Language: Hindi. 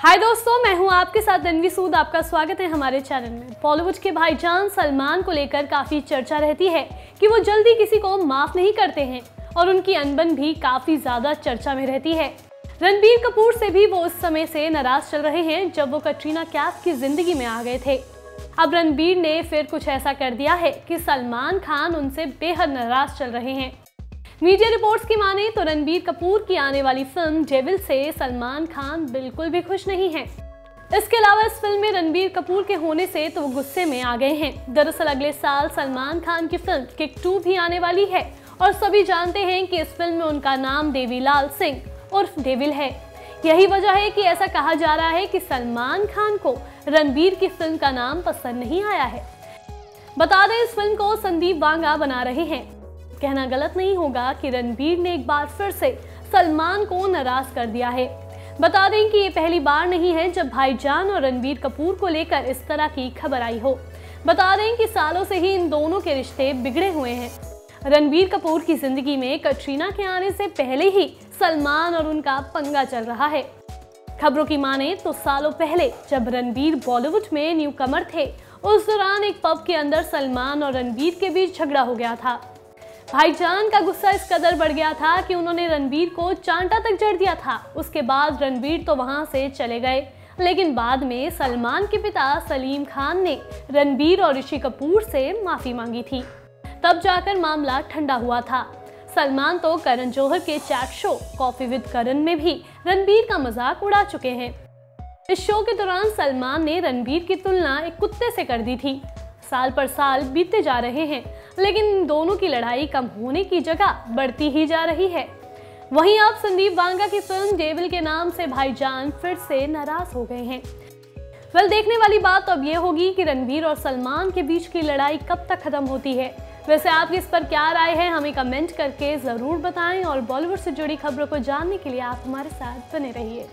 हाय दोस्तों, मैं हूँ आपके साथ रणवी सूद। आपका स्वागत है हमारे चैनल में। बॉलीवुड के भाईजान सलमान को लेकर काफ़ी चर्चा रहती है कि वो जल्दी किसी को माफ़ नहीं करते हैं और उनकी अनबन भी काफ़ी ज़्यादा चर्चा में रहती है। रणबीर कपूर से भी वो उस समय से नाराज़ चल रहे हैं जब वो कटरीना कैफ की ज़िंदगी में आ गए थे। अब रणबीर ने फिर कुछ ऐसा कर दिया है कि सलमान खान उनसे बेहद नाराज़ चल रहे हैं। मीडिया रिपोर्ट्स की माने तो रणबीर कपूर की आने वाली फ़िल्म डेविल से सलमान खान बिल्कुल भी खुश नहीं है। इसके अलावा इस फ़िल्म में रणबीर कपूर के होने से तो वो गुस्से में आ गए हैं। दरअसल अगले साल सलमान खान की फ़िल्म किक टू भी आने वाली है और सभी जानते हैं कि इस फ़िल्म में उनका नाम देवीलाल सिंह उर्फ़ देविल है। यही वजह है कि ऐसा कहा जा रहा है कि सलमान खान को रणबीर की फ़िल्म का नाम पसंद नहीं आया है। बता दें इस फ़िल्म को संदीप वांगा बना रहे हैं। कहना गलत नहीं होगा कि रणबीर ने एक बार फिर से सलमान को नाराज़ कर दिया है। बता दें कि ये पहली बार नहीं है जब भाईजान और रणबीर कपूर को लेकर इस तरह की खबर आई हो। बता दें कि सालों से ही इन दोनों के रिश्ते बिगड़े हुए हैं। रणबीर कपूर की ज़िंदगी में कटरीना के आने से पहले ही सलमान और उनका पंगा चल रहा है। खबरों की माने तो सालों पहले जब रणबीर बॉलीवुड में न्यू कमर थे, उस दौरान एक पब के अंदर सलमान और रणबीर के बीच झगड़ा हो गया था। भाईजान का गुस्सा इस कदर बढ़ गया था कि उन्होंने रणबीर को चांटा तक जड़ दिया था। उसके बाद रणबीर तो वहाँ से चले गए। लेकिन बाद में सलमान के पिता सलीम खान ने रणबीर और ऋषि कपूर से माफ़ी मांगी थी। तब जाकर मामला ठंडा हुआ था। सलमान तो करण जौहर के chat show coffee with Karan में भी रणबीर का मज़ाक उड़ा चुके हैं। इस शो के दौरान सलमान ने रणबीर की तुलना एक कुत्ते से कर दी थी। साल पर साल बीतते जा रहे हैं। लेकिन दोनों की लड़ाई कम होने की जगह बढ़ती ही जा रही है। वहीं अब संदीप वांगा की फ़िल्म डेविल के नाम से भाईजान फिर से नाराज़ हो गए हैं। वेल देखने वाली बात तो अब ये होगी कि रणबीर और सलमान के बीच की लड़ाई कब तक खत्म होती है। वैसे आपकी इस पर क्या राय है, हमें कमेंट करके ज़रूर बताएँ और बॉलीवुड से जुड़ी खबरों को जानने के लिए आप हमारे साथ बने रहिए।